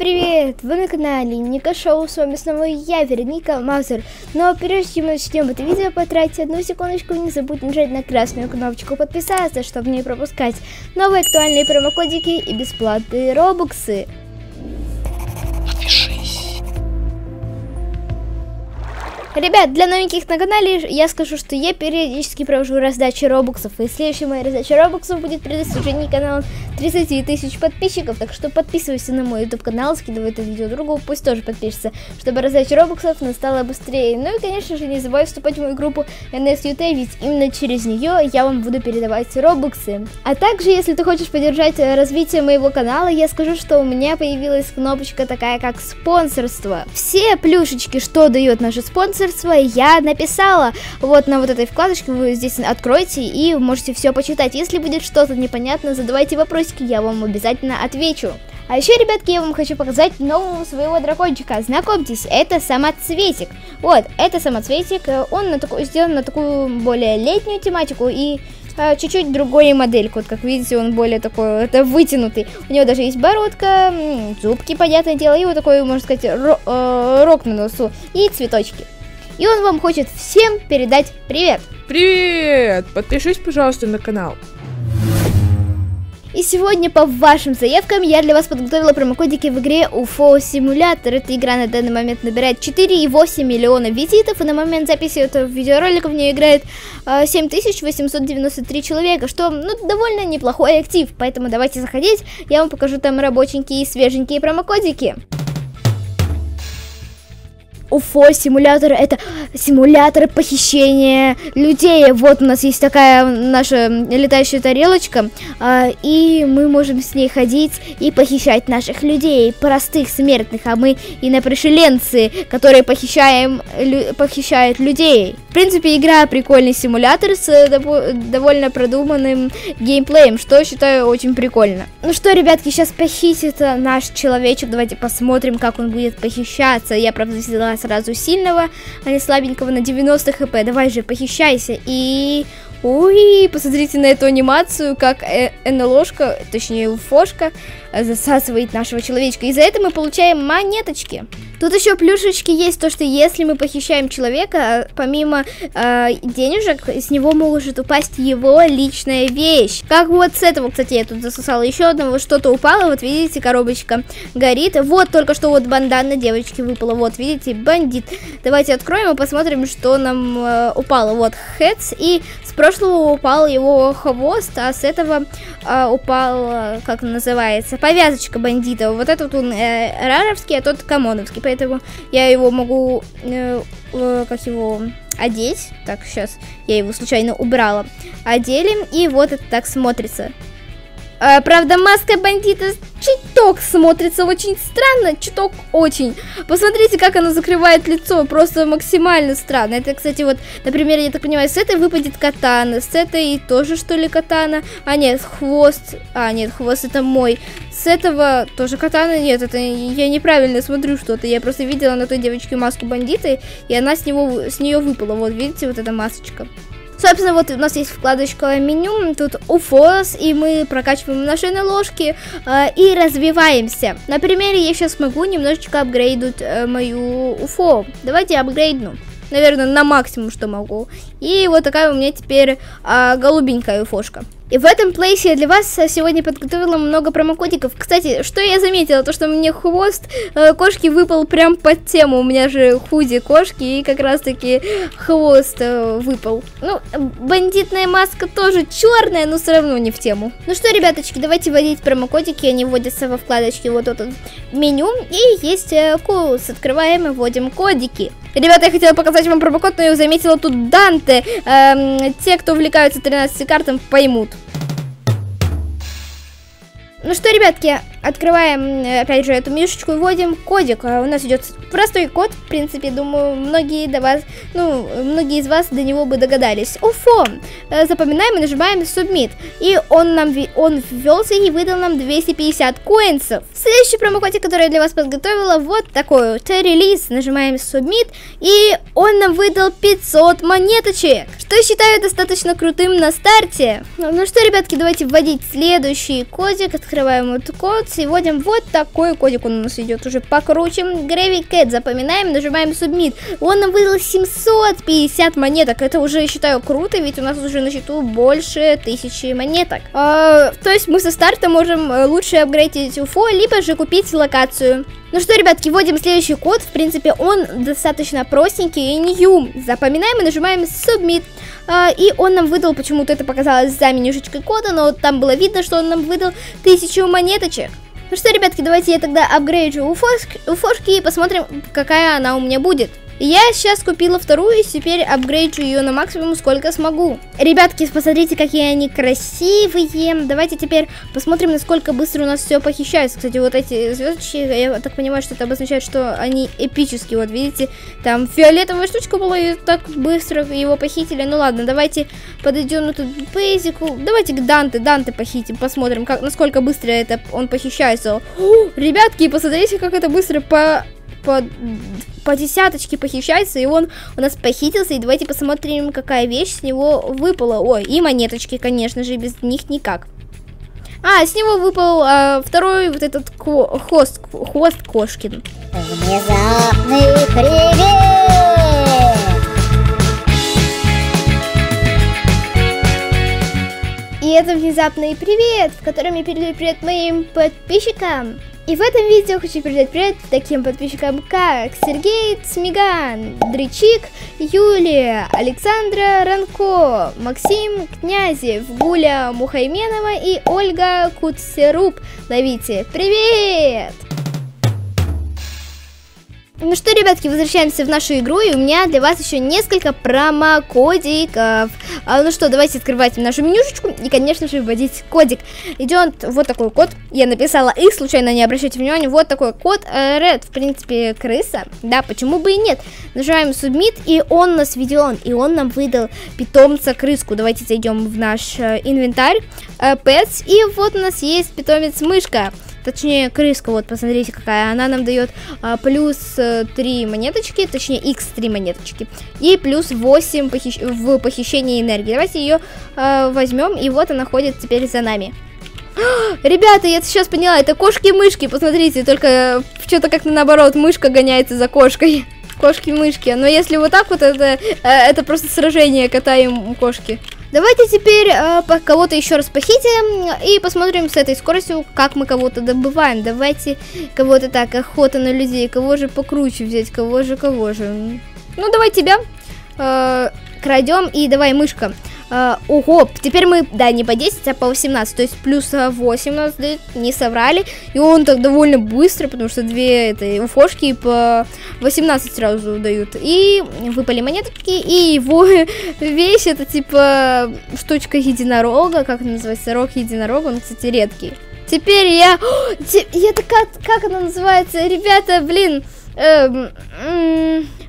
привет! Вы на канале Ника Шоу, с вами снова я, Вероника Маузер. Но прежде чем мы начнем это видео, потратьте одну секундочку, не забудьте нажать на красную кнопочку подписаться, чтобы не пропускать новые актуальные промокодики и бесплатные робоксы. Ребят, для новеньких на канале я скажу, что я периодически провожу раздачи робоксов, и следующая моя раздача робоксов будет при достижении канала 30 тысяч подписчиков, так что подписывайся на мой YouTube канал, скидывай это видео другу, пусть тоже подпишется, чтобы раздача робоксов настала быстрее. Ну и, конечно же, не забывай вступать в мою группу NSUT, ведь именно через нее я вам буду передавать робоксы. А также, если ты хочешь поддержать развитие моего канала, я скажу, что у меня появилась кнопочка такая, как спонсорство. Все плюшечки, что дает наше спонсор, спонсорство я написала. Вот на вот этой вкладочке вы здесь откроете и можете все почитать. Если будет что-то непонятно, задавайте вопросики, я вам обязательно отвечу. А еще, ребятки, я вам хочу показать нового своего дракончика. Знакомьтесь, это самоцветик. Вот, это самоцветик, он на такую, сделан на такую более летнюю тематику и а, чуть-чуть другой модельку. Вот, как видите, он более такой, это вытянутый. У него даже есть бородка, зубки, понятное дело, и вот такой, можно сказать, ро э, рок на носу и цветочки. И он вам хочет всем передать привет. Привет! Подпишись, пожалуйста, на канал. И сегодня по вашим заявкам я для вас подготовила промокодики в игре UFO Simulator. Эта игра на данный момент набирает 4,8 миллиона визитов, и на момент записи этого видеоролика в нее играет э, 7893 человека, что ну, довольно неплохой актив, поэтому давайте заходить, я вам покажу там рабоченькие и свеженькие промокодики. Уфо симулятор это симулятор похищения людей. Вот у нас есть такая наша летающая тарелочка, э, и мы можем с ней ходить и похищать наших людей, простых смертных, а мы инопришеленцы, которые похищаем, лю, похищают людей. В принципе, игра прикольный симулятор с довольно продуманным геймплеем, что считаю очень прикольно. Ну что, ребятки, сейчас похитит наш человечек. Давайте посмотрим, как он будет похищаться. Я, правда, взяла сразу сильного, а не слабенького на 90 хп. Давай же, похищайся. И... Ой, посмотрите на эту анимацию, как э НЛОшка, точнее уфошка, засасывает нашего человечка. И за это мы получаем монеточки. Тут еще плюшечки есть, то что если мы похищаем человека, помимо э, денежек, с него может упасть его личная вещь. Как вот с этого, кстати, я тут засосала еще одного, что-то упало, вот видите, коробочка горит. Вот только что вот бандана девочки выпала, вот видите, бандит. Давайте откроем и посмотрим, что нам э, упало. Вот, Хэтс, и с прошлого упал его хвост, а с этого э, упал, как называется, повязочка бандита. Вот этот он э, раровский, а тот камоновский поэтому я его могу, э, э, как его, одеть. Так, сейчас я его случайно убрала. Одели, и вот это так смотрится. А, правда, маска бандита чуток смотрится очень странно, чуток очень. Посмотрите, как она закрывает лицо, просто максимально странно. Это, кстати, вот, например, я так понимаю, с этой выпадет катана, с этой тоже, что ли, катана. А, нет, хвост, а, нет, хвост это мой. С этого тоже катана, нет, это я неправильно смотрю что-то. Я просто видела на той девочке маску бандита, и она с, него, с нее выпала. Вот, видите, вот эта масочка. Собственно, вот у нас есть вкладочка меню, тут UFOS, и мы прокачиваем наши ложки э, и развиваемся. На примере я сейчас могу немножечко апгрейдить э, мою UFO. Давайте апгрейдну. Наверное, на максимум, что могу. И вот такая у меня теперь э, голубенькая уфошка. И в этом плейсе я для вас сегодня подготовила много промокодиков. Кстати, что я заметила, то что мне хвост э, кошки выпал прям под тему. У меня же худи кошки и как раз таки хвост э, выпал. Ну, бандитная маска тоже черная, но все равно не в тему. Ну что, ребяточки, давайте вводить промокодики. Они вводятся во вкладочке вот тут меню. И есть э, курс. Открываем и вводим кодики. Ребята, я хотела показать вам промокод, но я заметила тут Данте. Эм, те, кто увлекаются 13 картом, поймут. Ну что, ребятки, Открываем, э, опять же, эту мишечку и вводим кодик. А у нас идет простой код, в принципе, думаю, многие до вас, ну, многие из вас до него бы догадались. Уфо. Э, запоминаем и нажимаем Submit. И он нам, он ввелся и выдал нам 250 коинсов. Следующий промокодик, который я для вас подготовила, вот такой вот. Релиз. Нажимаем Submit. И он нам выдал 500 монеточек. Что считаю достаточно крутым на старте. Ну, ну что, ребятки, давайте вводить следующий кодик. Открываем этот код вводим вот такой кодик, у нас идет уже покруче. Gravy Cat, запоминаем, нажимаем Submit. Он нам выдал 750 монеток, это уже, считаю, круто, ведь у нас уже на счету больше тысячи монеток. А, то есть мы со старта можем э, лучше апгрейдить UFO, либо же купить локацию. Ну что, ребятки, вводим следующий код. В принципе, он достаточно простенький и new. Запоминаем и нажимаем Submit. А, и он нам выдал, почему-то это показалось за менюшечкой кода, но там было видно, что он нам выдал тысячу монеточек. Ну что, ребятки, давайте я тогда апгрейджу у фошки и посмотрим, какая она у меня будет. Я сейчас купила вторую и теперь апгрейджу ее на максимум, сколько смогу. Ребятки, посмотрите, какие они красивые. Давайте теперь посмотрим, насколько быстро у нас все похищается. Кстати, вот эти звездочки, я так понимаю, что это обозначает, что они эпические. Вот видите, там фиолетовая штучка была, и так быстро его похитили. Ну ладно, давайте подойдем на тут бейзику. Давайте к Данте, Данте похитим, посмотрим, как, насколько быстро это он похищается. О, ребятки, посмотрите, как это быстро по по, по десяточке похищается, и он у нас похитился, и давайте посмотрим, какая вещь с него выпала. Ой, и монеточки, конечно же, без них никак. А, с него выпал а, второй вот этот ко хвост, хвост Кошкин. Внезапный привет! И это внезапный привет, в котором я передаю привет моим подписчикам. И в этом видео хочу передать привет таким подписчикам, как Сергей Цмиган, Дричик, Юлия, Александра Ранко, Максим Князев, Гуля Мухайменова и Ольга Куцеруб. Ловите! Привет! Ну что, ребятки, возвращаемся в нашу игру, и у меня для вас еще несколько промокодиков. А, ну что, давайте открывать нашу менюшечку и, конечно же, вводить кодик. Идет вот такой код, я написала их, случайно не обращайте внимания, вот такой код, э, Red, в принципе, крыса, да, почему бы и нет. Нажимаем Submit, и он нас введен, и он нам выдал питомца крыску. Давайте зайдем в наш э, инвентарь, э, Pets, и вот у нас есть питомец мышка точнее крыска, вот посмотрите какая, она нам дает а, плюс 3 монеточки, точнее x3 монеточки, и плюс 8 похищ... в похищении энергии. Давайте ее а, возьмем, и вот она ходит теперь за нами. Ребята, я сейчас поняла, это кошки-мышки, посмотрите, только что-то как-то наоборот, мышка гоняется за кошкой. Кошки-мышки, но если вот так вот, это, э, это просто сражение кота и кошки. Давайте теперь э, кого-то еще раз похитим и посмотрим с этой скоростью, как мы кого-то добываем. Давайте кого-то так, охота на людей, кого же покруче взять, кого же, кого же. Ну, давай тебя э, крадем и давай мышка. Uh, ого, теперь мы, да, не по 10, а по 18, то есть плюс 8 у нас дают, не соврали. И он так довольно быстро, потому что две это уфошки по 18 сразу дают. И выпали монетки, и его вещь это типа штучка единорога, как это называется, рог единорога, он, кстати, редкий. Теперь я... Я такая... Как она называется? Ребята, блин... Эм,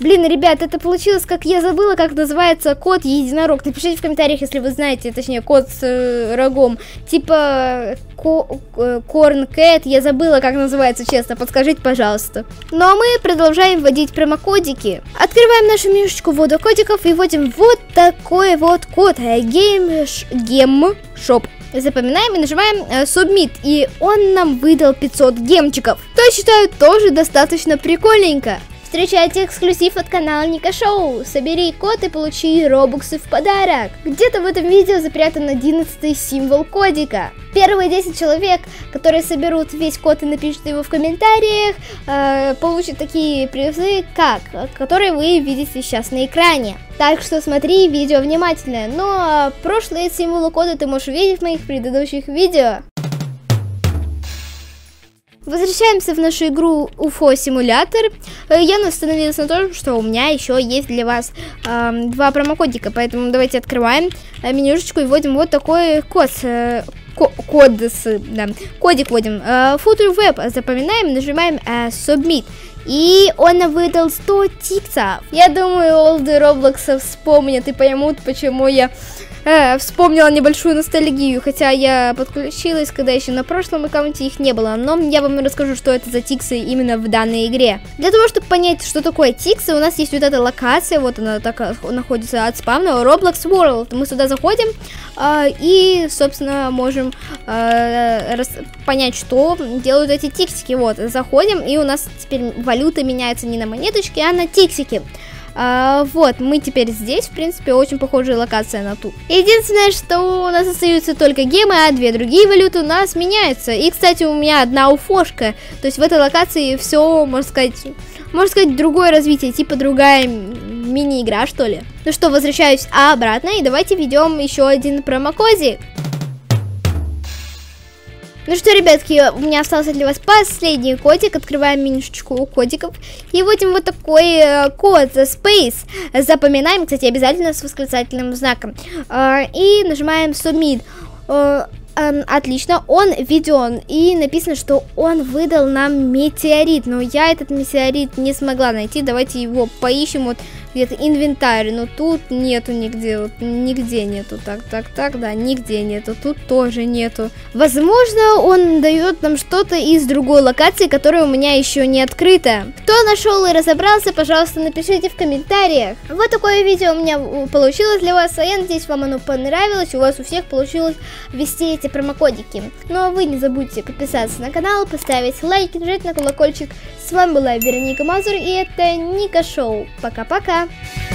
блин, ребят, это получилось, как я забыла, как называется кот единорог. Напишите в комментариях, если вы знаете, точнее, кот с э, рогом. Типа Корн э, Кэт, я забыла, как называется, честно, подскажите, пожалуйста. Ну а мы продолжаем вводить промокодики. Открываем нашу менюшечку ввода кодиков и вводим вот такой вот код. Game Gem Shop. Запоминаем и нажимаем э, Submit, и он нам выдал 500 гемчиков. То считаю тоже достаточно прикольненько. Встречайте эксклюзив от канала Ника Шоу. Собери код и получи робуксы в подарок. Где-то в этом видео запрятан 11 символ кодика. Первые 10 человек, которые соберут весь код и напишут его в комментариях, э, получат такие призы, как, которые вы видите сейчас на экране. Так что смотри видео внимательно. Ну а прошлые символы кода ты можешь увидеть в моих предыдущих видео. Возвращаемся в нашу игру UFO симулятор. Э, я остановилась на том, что у меня еще есть для вас э, два промокодика, поэтому давайте открываем э, менюшечку и вводим вот такой код. Э, код, да, кодик вводим. Э, Web запоминаем, нажимаем э, Submit. И он выдал 100 тиксов. Я думаю, олды Роблокса вспомнят и поймут, почему я э, вспомнила небольшую ностальгию, хотя я подключилась, когда еще на прошлом аккаунте их не было, но я вам расскажу, что это за тиксы именно в данной игре. Для того, чтобы понять, что такое тиксы, у нас есть вот эта локация, вот она так э, находится от спавна, Roblox World. Мы сюда заходим э, и, собственно, можем э, понять, что делают эти тиксики. Вот, заходим, и у нас теперь валюта меняется не на монеточки, а на тиксики. А, вот, мы теперь здесь, в принципе, очень похожая локация на ту. Единственное, что у нас остаются только гемы, а две другие валюты у нас меняются. И, кстати, у меня одна уфошка. То есть в этой локации все, можно сказать, можно сказать, другое развитие, типа другая мини-игра, что ли. Ну что, возвращаюсь обратно, и давайте введем еще один промокодик. Ну что, ребятки, у меня остался для вас последний кодик. Открываем менюшечку кодиков. И вводим вот такой э, код Space. Запоминаем, кстати, обязательно с восклицательным знаком. Э, и нажимаем Submit. Э, отлично, он введен. И написано, что он выдал нам метеорит. Но я этот метеорит не смогла найти. Давайте его поищем. Вот где-то инвентарь, но тут нету нигде, вот нигде нету, так, так, так, да, нигде нету, тут тоже нету. Возможно, он дает нам что-то из другой локации, которая у меня еще не открыта. Кто нашел и разобрался, пожалуйста, напишите в комментариях. Вот такое видео у меня получилось для вас, а я надеюсь, вам оно понравилось, у вас у всех получилось ввести эти промокодики. Ну а вы не забудьте подписаться на канал, поставить лайк, нажать на колокольчик. С вами была Вероника Мазур, и это Ника Шоу. Пока-пока! Bye.